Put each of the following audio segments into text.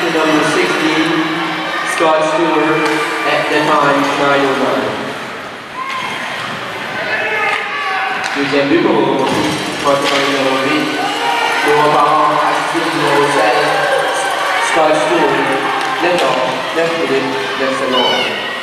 to number 16, Scott Stewart, at the time 909. You can you know Scott Stewart, left off, left foot, left alone.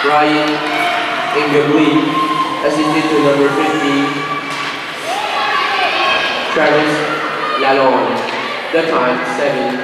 Ryan Ingleby, assisted to number 50, Travis Lalong. The time, 7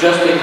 7, Justin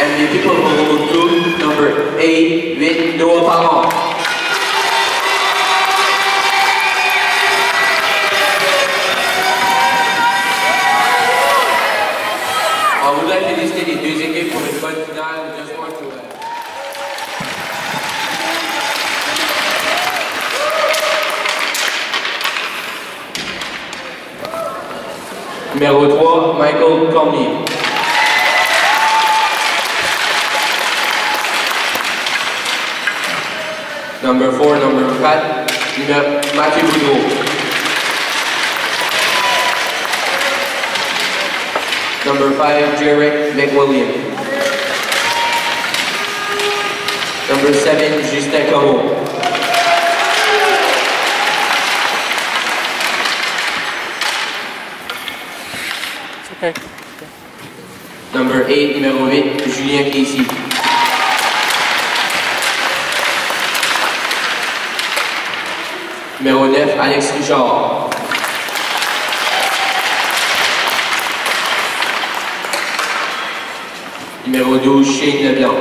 and the people of local group number A8 Noah Palmon. On voudrait féliciter les deux équipes pour une bonne finale. Je crois que Numéro 3, Michael Cormier. Number 4, number 4, numéro Mathieu Boudreau. Number 5, Jarek McWilliam. Number 7, Justin Corot. Okay. Number 8, numéro 8, Julien Casey. Numéro 9, Alex Richard. Numéro 12, Shane Leblanc.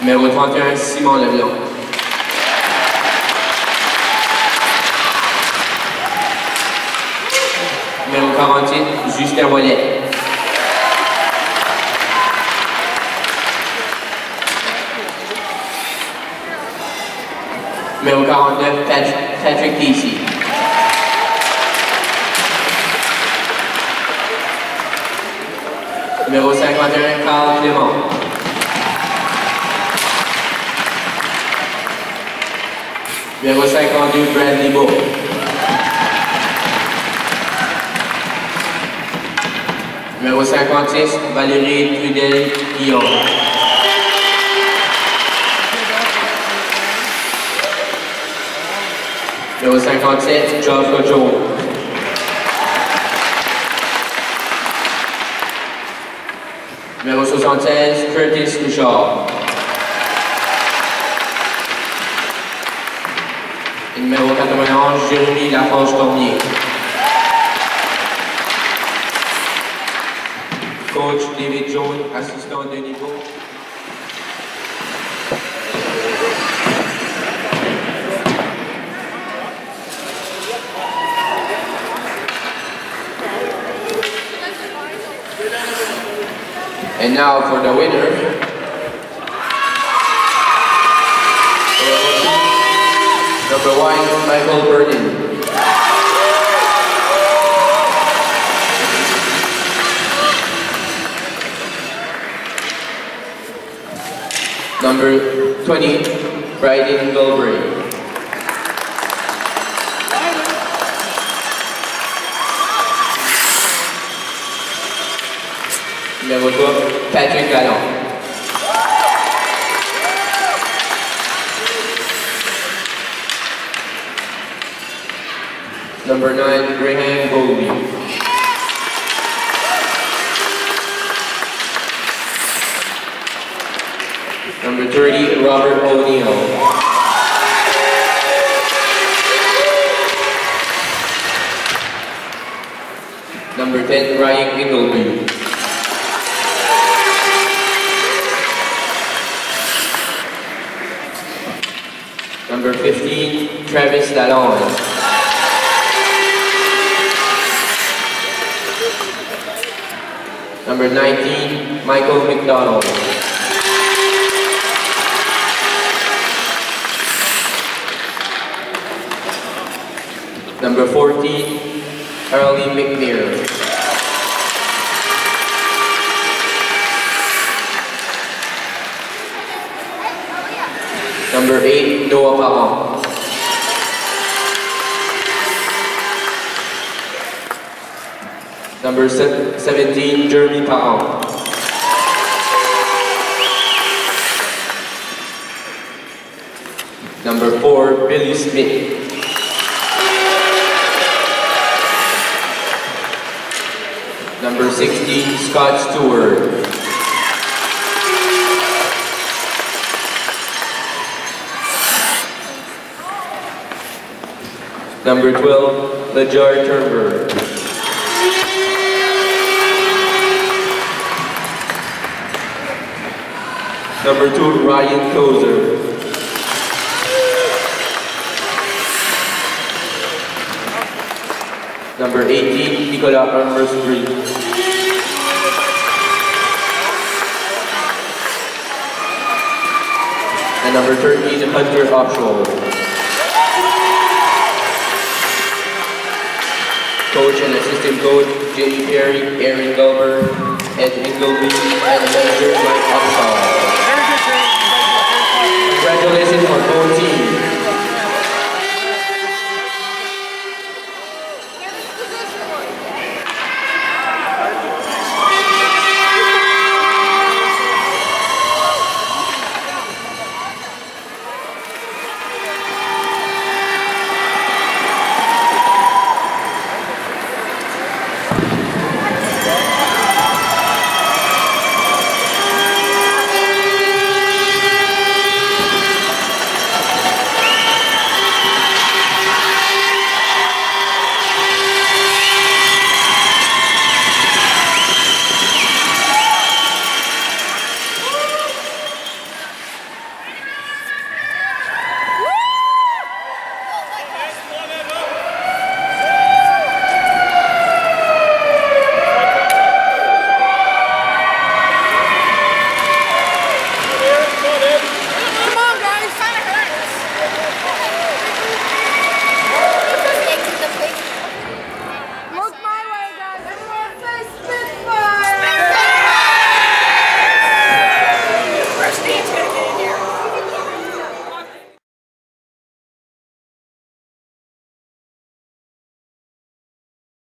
Numéro 31, Simon Leblanc. Numéro 48, Justin Wallet. Numéro 49, Patrick, Casey. Numéro 51, Carl Clément. Numéro 52, Bradley Beau. Numéro 56, Valérie Trudel-Guillaume. Numéro 57, Geoffrey Joe. Numéro 76, Curtis Bouchard. Et numéro 91, Jérémy Laforge-Cormier. Coach David assistant. And now for the winner. Number one, Michael Burden. Number 20, Bryden Gilbury. Numéro 3, Patrick Galland. Number 9, Graham Bowlby. Number 30, Robert O'Neill. Number 10, Ryan Ingleby. Number 15, Travis Dallon. Number 19, Michael McDonald. Number 14, Arlene McNair. Number 8, Noah Parent. Number 17, Jeremy Parent. Number 4, Billy Smith. Number 16, Scott Stewart. Number 12, Lajar Turnberg. Number 2, Ryan Tozer. Number 18, Nicolas Armstrong. and number 13, Hunter Optional. Coach and assistant coach, Jimmy Perry, Aaron Gulber, Ed Ingleby, and manager, Mike Optional. Congratulations on both teams.